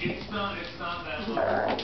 It's not, it's not that level.